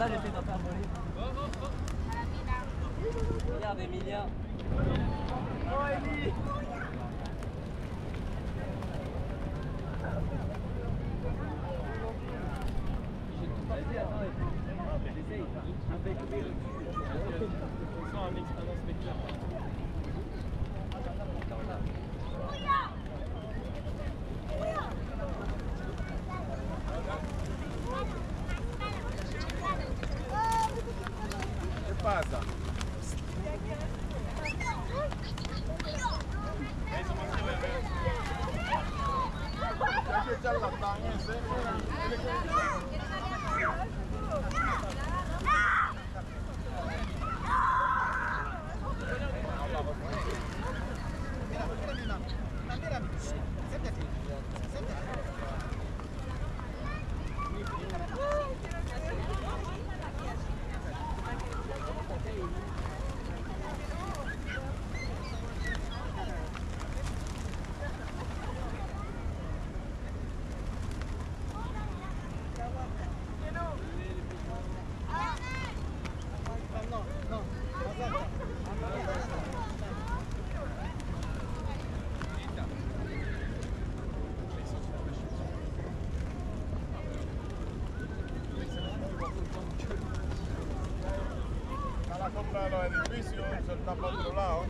Attends, j'essaie d'en faire voler. Regarde, Emilia. Oh, Emi Vas-y, attends, j'essaye. Impec. Sans un, ex- un inspecteur. Che चल लगता है está para otro lado.